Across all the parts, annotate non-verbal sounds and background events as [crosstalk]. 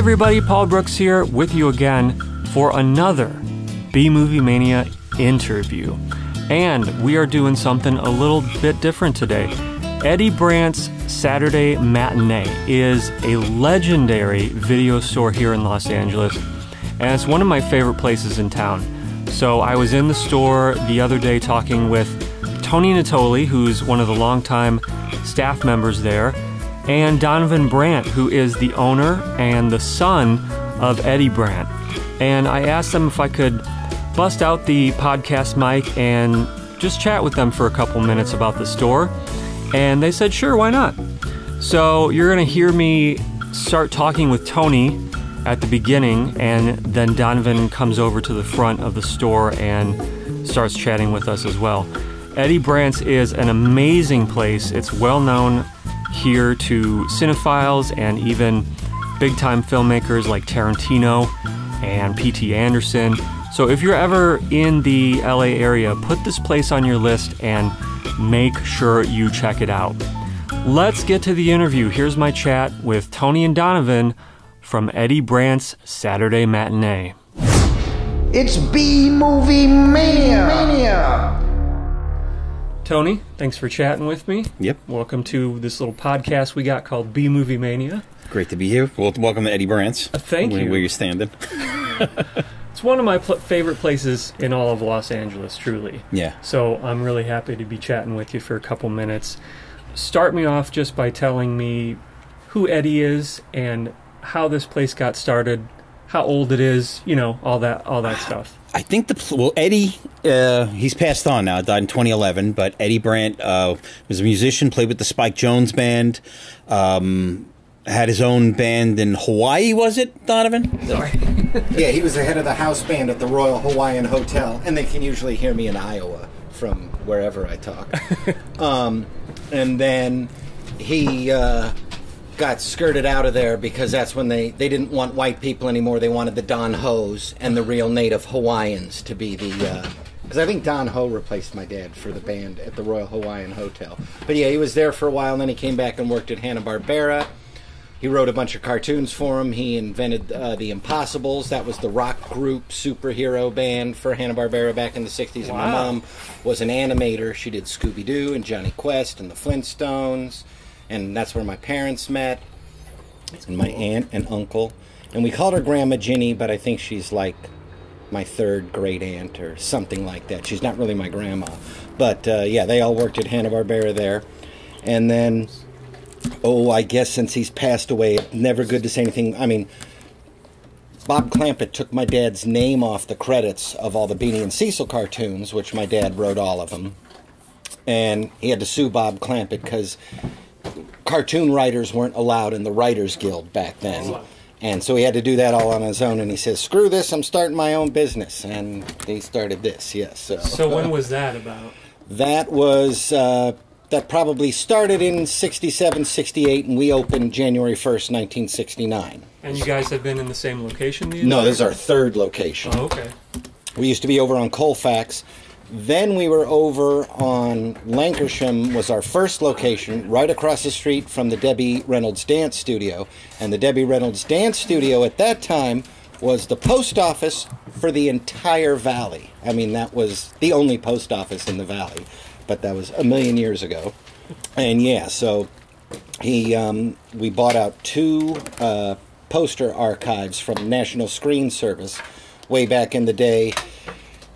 everybody, Paul Brooks here with you again for another B Movie Mania interview. And we are doing something a little bit different today. Eddie Brandt's Saturday Matinee is a legendary video store here in Los Angeles, and it's one of my favorite places in town. So I was in the store the other day talking with Tony Nittolli, who's one of the longtime staff members there, and Donovan Brandt, who is the owner and the son of Eddie Brandt. And I asked them if I could bust out the podcast mic and just chat with them for a couple minutes about the store. And they said, sure, why not? So you're going to hear me start talking with Tony at the beginning, and then Donovan comes over to the front of the store and starts chatting with us as well. Eddie Brandt's is an amazing place. It's well known here to cinephiles and even big time filmmakers like Tarantino and P.T. Anderson. So if you're ever in the LA area, put this place on your list and make sure you check it out. Let's get to the interview. Here's my chat with Tony and Donovan from Eddie Brandt's Saturday Matinee. It's B Movie Mania. Mania. Tony, thanks for chatting with me. Yep. Welcome to this little podcast we got called B Movie Mania. Great to be here. Well, welcome to Eddie Brandt's. Uh, thank where, you. Where you're standing. [laughs] It's one of my pl- favorite places in all of Los Angeles, truly. Yeah. So I'm really happy to be chatting with you for a couple minutes. Start me off just by telling me who Eddie is and how this place got started, how old it is, you know, all that all that stuff. I think the well Eddie uh, he's passed on now. Died in 2011. But Eddie Brandt uh, was a musician. Played with the Spike Jones band. Um, had his own band in Hawaii. Was it Donovan? Sorry. [laughs] Yeah, he was the head of the house band at the Royal Hawaiian Hotel, and they can usually hear me in Iowa from wherever I talk. [laughs] um, and then he uh, got skirted out of there because that's when they, they didn't want white people anymore. They wanted the Don Ho's and the real native Hawaiians to be the. Because I think Don Ho replaced my dad for the band at the Royal Hawaiian Hotel. But yeah, he was there for a while, and then he came back and worked at Hanna Barbera. He wrote a bunch of cartoons for him. He invented uh, the Impossibles. That was the rock group superhero band for Hanna Barbera back in the '60s. And my mom was an animator. She did Scooby Doo and Jonny Quest and the Flintstones, and that's where my parents met. And my aunt and uncle, and we called her Grandma Ginny, but I think she's like my third great aunt or something like that. She's not really my grandma, but uh, yeah, they all worked at Hanna Barbera there, and then oh, I guess since he's passed away, never good to say anything. I mean, Bob Clampett took my dad's name off the credits of all the Beany and Cecil cartoons, which my dad wrote all of them, and he had to sue Bob Clampett because cartoon writers weren't allowed in the Writers Guild back then. And so he had to do that all on his own. And he says, "Screw this! I'm starting my own business." And he started this. Yes. So, So when was that about? that was uh, that probably started in 67 68 and we opened january 1st 1969 And you guys have been in the same location? the no this is our third location Oh, okay. we used to be over on colfax then we were over on Lankershim was our first location, right across the street from the Debbie Reynolds Dance Studio. And the Debbie Reynolds Dance Studio at that time was the post office for the entire valley. I mean, that was the only post office in the valley, but that was a million years ago. And yeah, so he um, we bought out two uh, poster archives from National Screen Service way back in the day.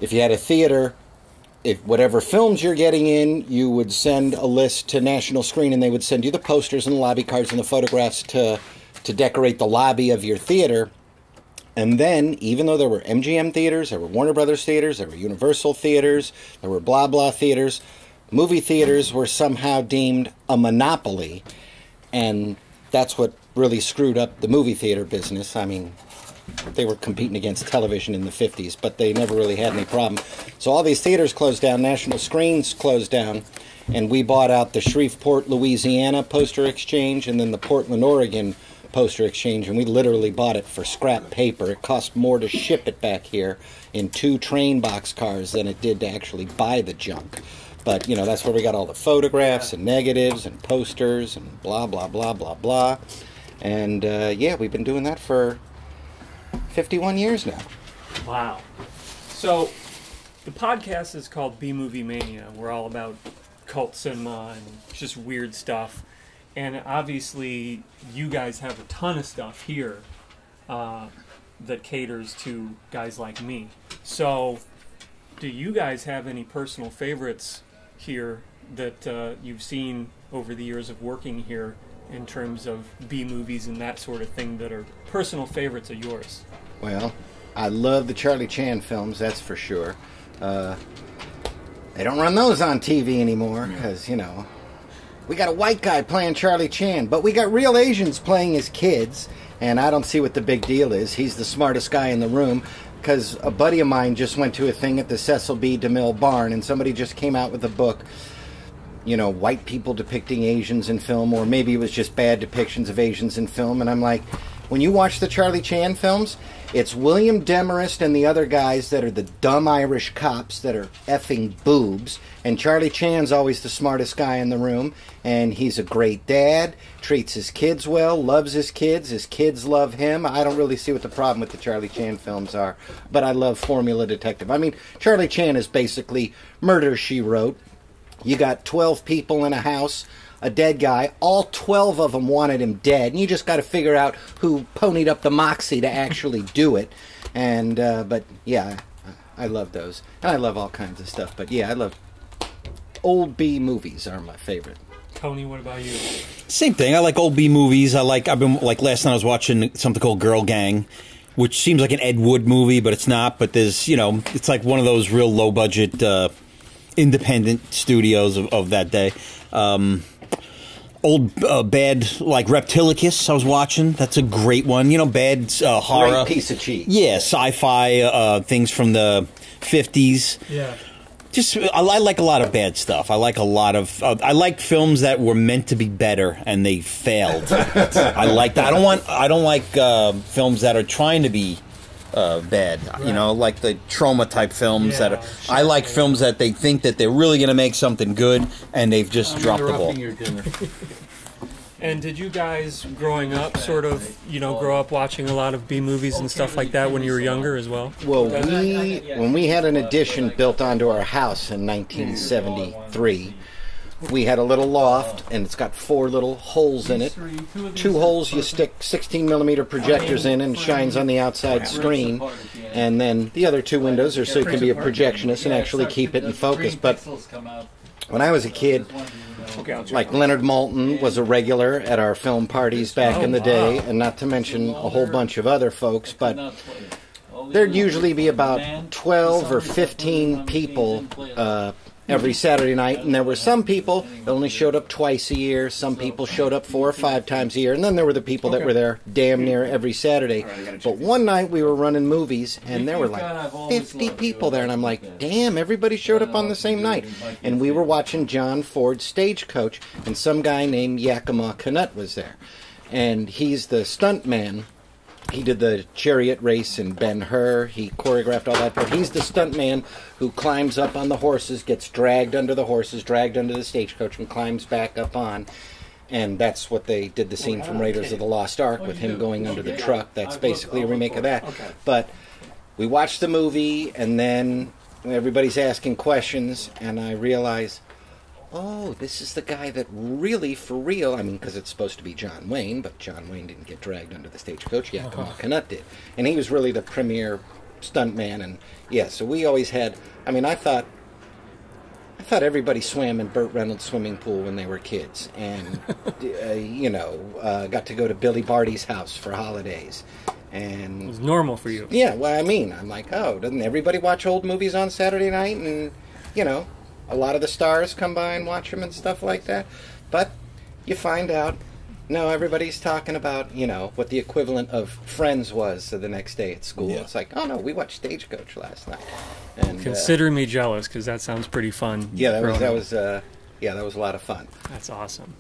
If you had a theater, if whatever films you're getting in, you would send a list to National Screen, and they would send you the posters and the lobby cards and the photographs to to decorate the lobby of your theater. And then, even though there were MGM theaters, there were Warner Brothers theaters, there were Universal theaters, there were blah blah theaters, movie theaters were somehow deemed a monopoly, and that's what really screwed up the movie theater business. I mean, they were competing against television in the 50s, but they never really had any problem. So all these theaters closed down, National Screens closed down, and we bought out the Shreveport, Louisiana poster exchange and then the Portland, Oregon poster exchange, and we literally bought it for scrap paper. It cost more to ship it back here in two train box cars than it did to actually buy the junk. But, you know, that's where we got all the photographs and negatives and posters and blah, blah, blah, blah, blah. And uh, yeah, we've been doing that for 51 years now. Wow. So, the podcast is called B Movie Mania. We're all about cult cinema and just weird stuff. And obviously, you guys have a ton of stuff here uh, that caters to guys like me. So, do you guys have any personal favorites here that uh, you've seen over the years of working here in terms of B movies and that sort of thing that are personal favorites of yours? Well, I love the Charlie Chan films, that's for sure. Uh, they don't run those on TV anymore because, you know, we got a white guy playing Charlie Chan, but we got real Asians playing his kids, and I don't see what the big deal is. He's the smartest guy in the room because a buddy of mine just went to a thing at the Cecil B. DeMille Barn, and somebody just came out with a book you know, white people depicting Asians in film, or maybe it was just bad depictions of Asians in film. And I'm like, when you watch the Charlie Chan films, it's William Demarest and the other guys that are the dumb Irish cops that are effing boobs. And Charlie Chan's always the smartest guy in the room. And he's a great dad, treats his kids well, loves his kids. His kids love him. I don't really see what the problem with the Charlie Chan films are. But I love Formula Detective. I mean, Charlie Chan is basically Murder, She Wrote. You got 12 people in a house, a dead guy. All 12 of them wanted him dead. And you just got to figure out who ponied up the moxie to actually [laughs] do it. And, uh, but yeah, I, I love those. And I love all kinds of stuff. But yeah, I love old B movies are my favorite. Tony, what about you? Same thing. I like old B movies. I like. I've been like last night. I was watching something called Girl Gang, which seems like an Ed Wood movie, but it's not. But there's, you know, it's like one of those real low budget, uh, independent studios of, of that day. Um, old uh, bad like Reptilicus. I was watching. That's a great one. You know, bad uh, horror. Great piece of cheese. Yeah, sci-fi uh, things from the fifties. Yeah. Just I, I like a lot of bad stuff. I like a lot of uh, I like films that were meant to be better and they failed. [laughs] I like that. I don't want I don't like uh, films that are trying to be uh, bad. You know, like the Troma type films that Yeah, are. I like films that they think that they're really going to make something good and they've just dropped the ball. [laughs] And did you guys, growing up, sort of, you know, grow up watching a lot of B movies and stuff like that when you were younger as well? Well, we when we had an addition built onto our house in 1973, we had a little loft, and it's got four little holes in it. Two holes you stick 16 millimeter projectors in, and shines on the outside screen. And then the other two windows are so you can be a projectionist and actually keep it in focus. But when I was a kid, like Leonard Maltin was a regular at our film parties back in the day, and not to mention a whole bunch of other folks. But there'd usually be about 12 or 15 people uh, every Saturday night, and there were some people that only showed up twice a year, some people showed up four or five times a year, and then there were the people that were there damn near every Saturday. But one night we were running movies, and there were like 50 people there, and I'm like, damn, everybody showed up on the same night. And we were watching John Ford's Stagecoach, and some guy named Yakima Canutt was there. And he's the stunt man he did the chariot race in Ben Hur. He choreographed all that. But he's the stuntman who climbs up on the horses, gets dragged under the horses, dragged under the stagecoach, and climbs back up on. And that's what they did the scene from Raiders of the Lost Ark with him going under the truck. That's basically a remake of that. But we watched the movie, and then everybody's asking questions, and I realize oh, this is the guy that really, for real, I mean, because it's supposed to be John Wayne, but John Wayne didn't get dragged under the stagecoach Yakima Canutt did. And he was really the premier stuntman. And yeah, so we always had, I mean, I thought. I thought everybody swam in Burt Reynolds' swimming pool when they were kids, and [laughs] uh, you know, uh, got to go to Billy Barty's house for holidays, and It was normal for you. yeah, well, I mean, I'm like, oh, doesn't everybody watch old movies on Saturday night? And, you know, a lot of the stars come by and watch them and stuff like that. But you find out, no, everybody's talking about, you know, what the equivalent of Friends was the next day at school. Yeah. It's like, oh, no, we watched Stagecoach last night. And, uh, Consider me jealous because that sounds pretty fun. yeah, that was, that was, uh, yeah, that was a lot of fun. That's awesome.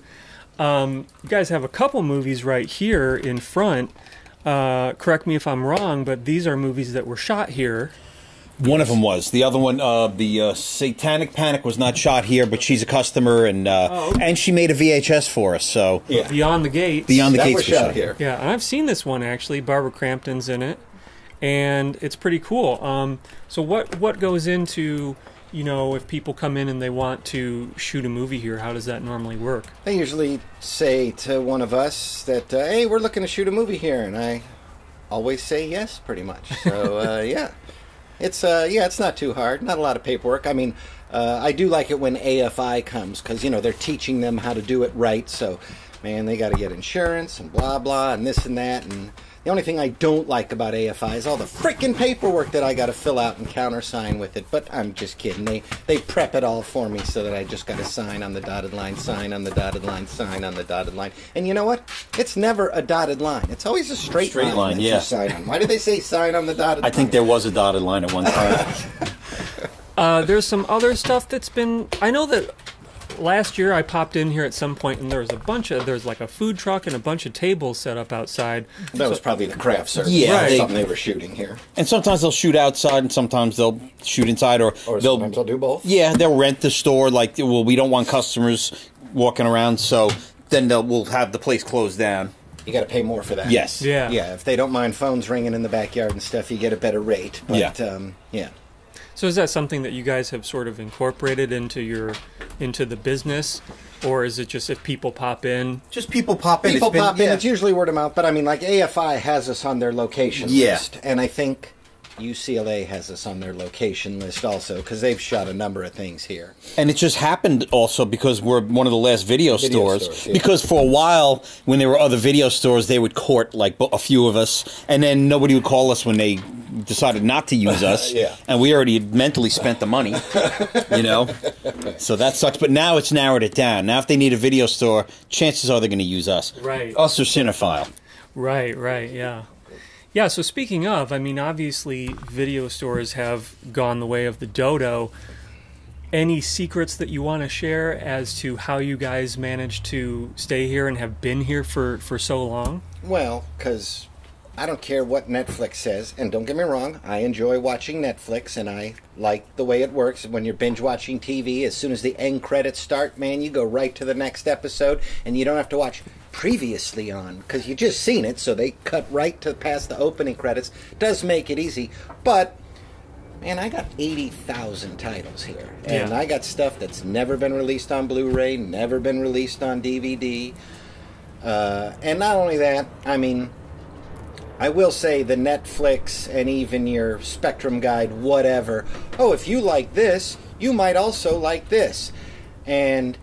Um, you guys have a couple movies right here in front. Uh, correct me if I'm wrong, but these are movies that were shot here. One of them was. The other one, uh, the uh, Satanic Panic, was not shot here, but she's a customer, and uh, Oh, okay. and she made a VHS for us. So Yeah. Beyond the Gates. Beyond the that Gates was was shot shot. here. Yeah, and I've seen this one actually. Barbara Crampton's in it, and it's pretty cool. Um, so what what goes into you know if people come in and they want to shoot a movie here? How does that normally work? They usually say to one of us that, uh, "Hey, we're looking to shoot a movie here," and I always say yes, pretty much. So uh, [laughs] yeah, it's uh, yeah, it's not too hard. Not a lot of paperwork. I mean, uh, I do like it when AFI comes because you know they're teaching them how to do it right. So, man, they got to get insurance and blah blah and this and that and. The only thing I don't like about AFI is all the freaking paperwork that I got to fill out and countersign with it. But I'm just kidding. They they prep it all for me so that I just got to sign on the dotted line, sign on the dotted line, sign on the dotted line. And you know what? It's never a dotted line. It's always a straight, line. Straight line, that yeah. You sign on. Why do they say sign on the dotted? I think there was a dotted line at one time. [laughs] Uh, there's some other stuff that's been. I know that last year I popped in here at some point and there was a bunch of there's like a food truck and a bunch of tables set up outside. that was probably the craft service. Yeah, Right. they- something they were shooting here, and sometimes they'll shoot outside, and sometimes they'll shoot inside, or, or they'll sometimes I'll do both. yeah, they'll rent the store. Like, well, we don't want customers walking around, so then they'll we'll have the place closed down. You got to pay more for that. Yes. Yeah. Yeah, if they don't mind phones ringing in the backyard and stuff, you get a better rate. But, Yeah. Um, yeah. So is that something that you guys have sort of incorporated into your into the business, or is it just if people pop in? Just people pop in. People It's been- pop in. yeah. It's usually word of mouth, but I mean, like AFI has us on their location Yeah. list, and I think UCLA has us on their location list also because they've shot a number of things here. And it just happened also because we're one of the last video, Video stores. stores, yeah. Because for a while, when there were other video stores, they would court like a few of us, and then nobody would call us when they decided not to use us. [laughs] Yeah. And we already had mentally spent the money, you know. So that sucks. But now it's narrowed it down. Now, if they need a video store, chances are they're going to use us. Right. Us or Cinefile. Right, right, yeah. Yeah, so speaking of, I mean, obviously, video stores have gone the way of the dodo. Any secrets that you want to share as to how you guys managed to stay here and have been here for, for so long? Well, because I don't care what Netflix says, and don't get me wrong, I enjoy watching Netflix, and I like the way it works. When you're binge watching TV, as soon as the end credits start, man, you go right to the next episode, and you don't have to watch previously on because you just seen it, so they cut right to past the opening credits. Does make it easy, but man, I got 80,000 titles here. And Yeah. I got stuff that's never been released on Blu ray, never been released on DVD. Uh, and not only that, I mean, I will say the Netflix and even your Spectrum Guide, whatever. Oh, if you like this, you might also like this. And,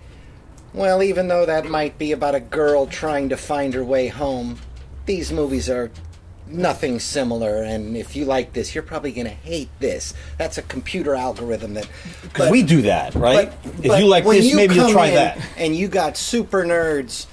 well, even though that might be about a girl trying to find her way home, these movies are nothing similar. And if you like this, you're probably going to hate this. That's a computer algorithm that. Because we do that, right? but- if but you like this, you maybe you'll try that. And you got super nerds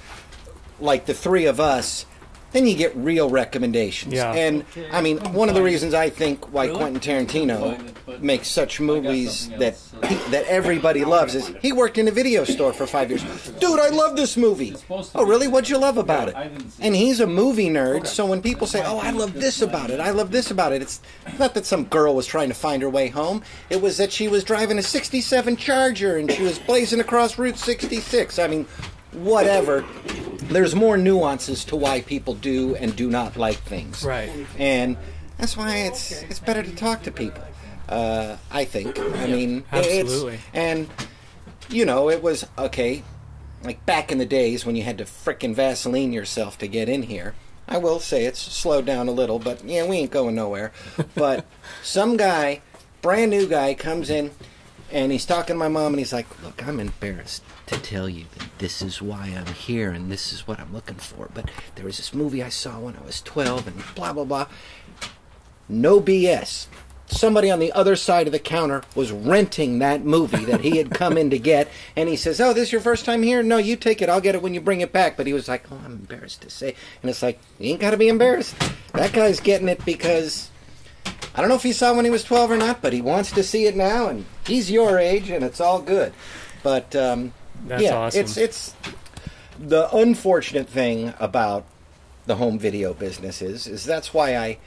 like the three of us, then you get real recommendations. Yeah. And I mean, one of the reasons I think why Quentin Tarantino makes such movies that he, that everybody loves is he worked in a video store for five years. Dude, I love this movie. Oh, really? What'd you love about it? And he's a movie nerd, so when people say, "Oh, I love this about it," I love this about it, it's not that some girl was trying to find her way home. It was that she was driving a '67 Charger and she was blazing across Route 66. I mean, whatever. There's more nuances to why people do and do not like things. Right. And that's why it's it's better to talk to people. Uh, I think. I mean, Absolutely. It's, and you know, it was okay. Like back in the days when you had to frickin' Vaseline yourself to get in here. I will say it's slowed down a little, but yeah, we ain't going nowhere. But [laughs] some guy, brand new guy, comes in and he's talking to my mom and he's like, Look, I'm embarrassed to tell you that this is why I'm here and this is what I'm looking for. But there was this movie I saw when I was 12 and blah, blah, blah. No BS. Somebody on the other side of the counter was renting that movie that he had come in to get, and he says, "Oh, this is your first time here? No, you take it. I'll get it when you bring it back." But he was like, "Oh, I'm embarrassed to say," and it's like, you ain't got to be embarrassed. That guy's getting it because I don't know if he saw when he was 12 or not, but he wants to see it now, and he's your age, and it's all good. But um, That's yeah, awesome. it's it's the unfortunate thing about the home video business is is that's why I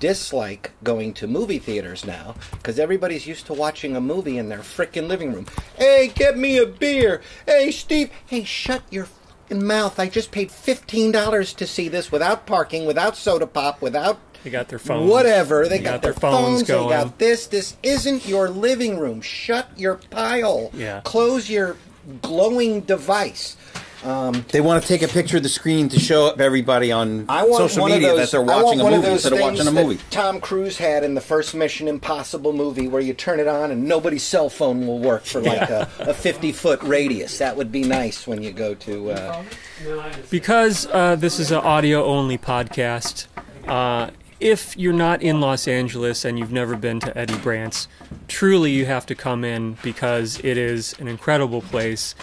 dislike going to movie theaters now because everybody's used to watching a movie in their frickin' living room. Hey, get me a beer. Hey, Steve. Hey, shut your mouth. I just paid $15 to see this without parking, without soda pop, without They got their phones. whatever. They, They got, their phones, going. They got this. This isn't your living room. Shut your pile. Yeah. Close your glowing device. They want to take a picture of the screen to show up everybody on social media those, that they're watching a movie instead of watching a things that movie. Tom Cruise had in the first Mission Impossible movie, where you turn it on and nobody's cell phone will work for like a, a fifty foot radius. That would be nice when you go to. Uh, Because uh, this is an audio only podcast, uh, if you're not in Los Angeles and you've never been to Eddie Brandt's, truly you have to come in because it is an incredible place.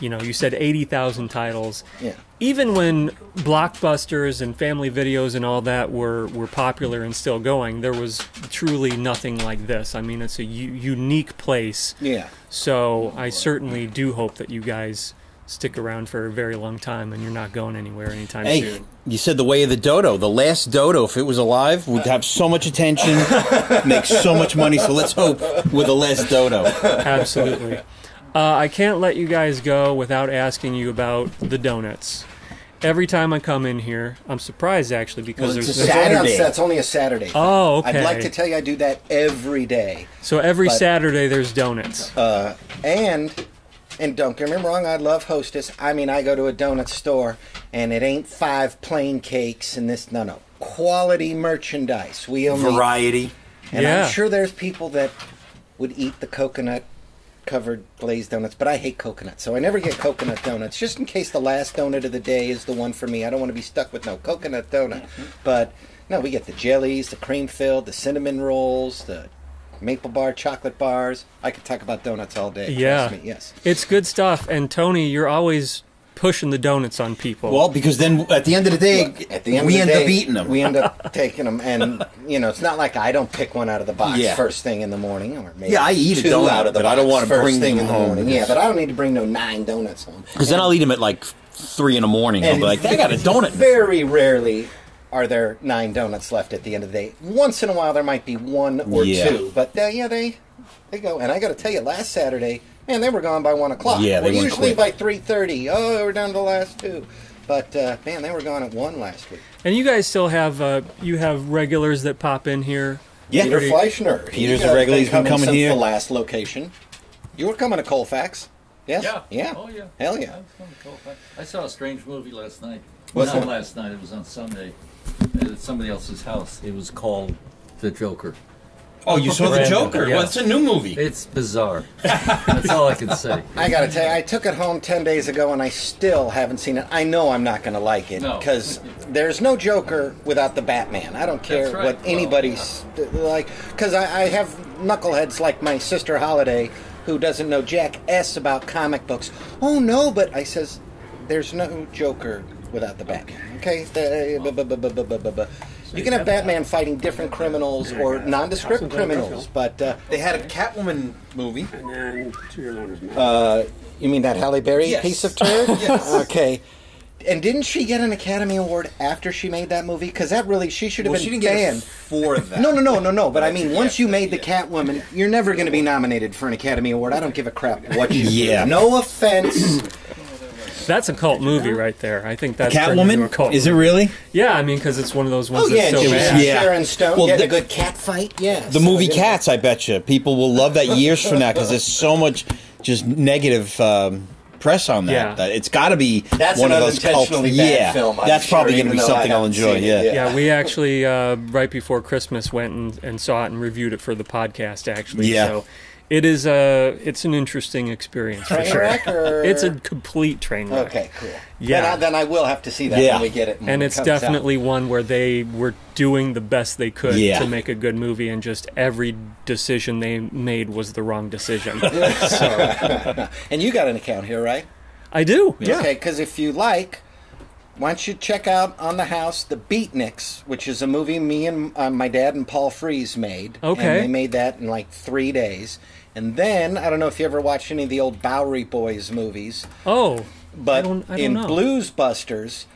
You know, you said 80,000 titles. Yeah. Even when blockbusters and family videos and all that were, were popular and still going, there was truly nothing like this. I mean, it's a u- unique place. yeah. So I certainly do hope that you guys stick around for a very long time and you're not going anywhere anytime Hey, soon. you said the way of the dodo. The last dodo, if it was alive, would have so much attention, [laughs] make so much money. So let's hope with the last dodo. Absolutely. Uh, I can't let you guys go without asking you about the donuts. Every time I come in here, I'm surprised actually because Well, it's there's a there's- Saturday. That's only a Saturday. thing. Oh, okay. I'd like to tell you I do that every day. so every but- Saturday there's donuts. And and don't get me wrong, I love Hostess. I mean, I go to a donut store and it ain't five plain cakes and this. No, no, quality merchandise. We only Variety. and Yeah. I'm sure there's people that would eat the coconut covered glazed donuts, but I hate coconut, so I never get coconut donuts, just in case the last donut of the day is the one for me. I don't want to be stuck with no coconut donut. Mm-hmm. But no, we get the jellies, the cream filled, the cinnamon rolls, the maple bar chocolate bars. I could talk about donuts all day. Yeah. Trust me, yes. It's good stuff. And Tony, you're always pushing the donuts on people. Well, because then at the end of the day, At the end we of end day, up eating them. We end up [laughs] taking them, and you know, it's not like I don't pick one out of the box Yeah. first thing in the morning, or maybe Yeah, I eat a two donut, out of the but I don't wanna first bring thing them in the home. morning. Yeah, but I don't need to bring no nine donuts home. Because then I'll eat them at like three in the morning. I'll be like, I got a donut. Very rarely are there nine donuts left at the end of the day. Once in a while, there might be one or Yeah. two, but uh, yeah, they they go. And I got to tell you, last Saturday, man, they were gone by one o'clock. Yeah, they We're usually quick. by three thirty. Oh, we're down to the last two. But uh, man, they were gone at one last week. and you guys still have uh, you have regulars that pop in here. Yeah. Peter Fleischner. Peter's He's, a regular. He's been coming since here. The last location. You were coming to Colfax. Yes. Yeah. Yeah. Oh yeah. Hell yeah. I was going to Colfax. I saw a strange movie last night. What's Not that? last night. It was on Sunday at somebody else's house. It was called The Joker. Oh, you saw the Brandon, Joker? yeah. Well, it's a new movie. It's bizarre. That's all I can say. I gotta tell you, I took it home ten days ago, and I still haven't seen it. I know I'm not gonna like it No. because there's no Joker without the Batman. I don't care That's right. what Well, anybody's like, because I, I have knuckleheads like my sister Holiday who doesn't know jack s about comic books. Oh no, but I says there's no Joker without the bat. Okay, you can have Batman fighting different criminals or nondescript criminals, but uh, they had a Catwoman movie. Uh, you mean that Halle Berry yes. piece of turd? [laughs] yes. Okay. And didn't she get an Academy Award after she made that movie? Because that really, she should have well, been banned for that. [laughs] no, no, no, no, no. But I mean, once you made the Catwoman, you're never going to be nominated for an Academy Award. I don't give a crap what you. yeah. No offense. That's a cult movie right there. I think that's turned a cult Catwoman? Is it really? Yeah, I mean because it's one of those ones Oh yeah, that's so and she was bad. Yeah. Sharon Stone. Well, Well, the- a good cat fight. Yeah. The movie So, you know. Cats, I bet you. People will love that years from now because there's so much just negative um, press on that. Yeah. that it's got to be That's one of those cult. unintentionally bad yeah, film, I'm that's sure, probably going to be something I'll enjoy. seen it Yeah. Yeah, we actually uh, right before Christmas went and, and saw it and reviewed it for the podcast. Actually, Yeah. so it is a it's an interesting experience for sure. or- It's a complete train wreck. Okay, cool. Yeah. Then I, then I will have to see that Yeah. when we get it. and it it's out. definitely one where they were doing the best they could Yeah. to make a good movie, and just every decision they made was the wrong decision. [laughs] so [laughs] And you got an account here, right? I do, yeah. Okay, because if you like, why don't you check out on the house the Beatniks, which is a movie me and uh, my dad and Paul Frees made. Okay. and they made that in like three days. And then I don't know if you ever watched any of the old Bowery Boys movies, Oh, but I don't- I don't in know. Blues Busters,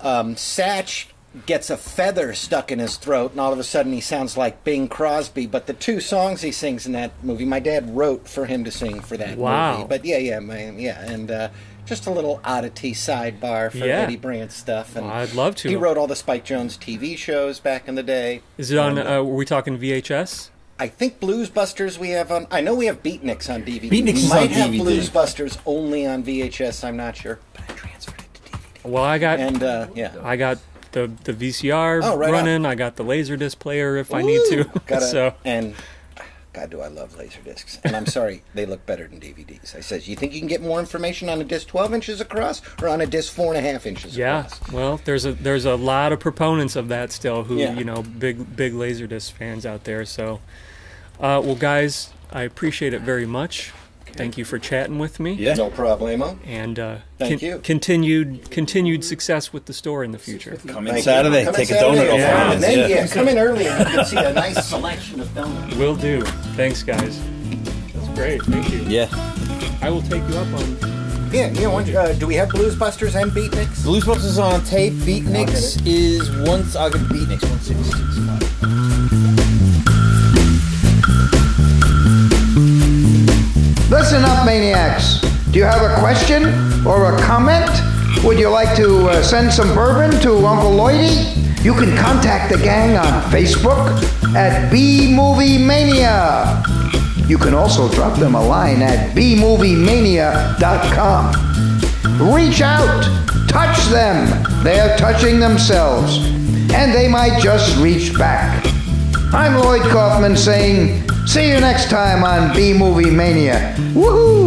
um, Sach gets a feather stuck in his throat, and all of a sudden he sounds like Bing Crosby. But the two songs he sings in that movie, my dad wrote for him to sing for that Wow. movie. But yeah, yeah, man, yeah, and uh, just a little oddity sidebar for Yeah. Eddie Brandt stuff. And I'd love to. He wrote all the Spike Jones TV shows back in the day. Is it on? And, Uh, were we talking VHS? I think Blues Busters we have on. I know we have Beatniks on DVD. Beatniks we is might on have DVD. Blues Busters only on VHS. I'm not sure, but I transferred it to DVD. Well, I got And uh, yeah, I got the the VCR Oh, right on. running. I got the laser Laserdisc player if I need to. Gotta- [laughs] so and God, do I love laser discs? And I'm sorry, [laughs] they look better than DVDs. I says, you think you can get more information on a disc 12 inches across or on a disc four and a half inches yeah, across? well, there's a there's a lot of proponents of that still who Yeah. you know big big Laserdisc fans out there. So, uh, well, guys, I appreciate it very much. Thank you for chatting with me. Yeah. No problemo. And uh, Thank you. continued continued success with the store in the future. Come in Saturday. Take in a donut Saturday. off Yeah. our then, yeah. come in early and you can see a nice selection of donuts. Will do. Thanks, guys. That's great. Thank you. Yeah. I will take you up on. Yeah, yeah. why don't Uh, do we have Blues Busters and Beatniks? Blues Busters on tape. Beatniks is once. I'll give Beatniks one sixty. Listen up, maniacs. Do you have a question or a comment? Would you like to uh, send some bourbon to Uncle Lloydie? You can contact the gang on Facebook at B Movie Mania. You can also drop them a line at bmoviemania.com. Reach out, touch them. They're touching themselves, and they might just reach back. I'm Lloyd Kaufman saying, see you next time on B Movie Mania. Woohoo!